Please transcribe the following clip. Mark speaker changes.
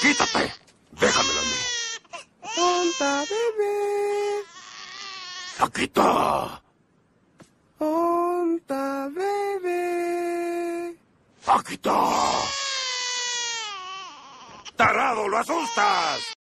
Speaker 1: Quítate. Déjamelo a mí.
Speaker 2: Onta, bebé.
Speaker 1: Paquita.
Speaker 2: Onta, bebé.
Speaker 1: Paquita. Tarado, lo asustas.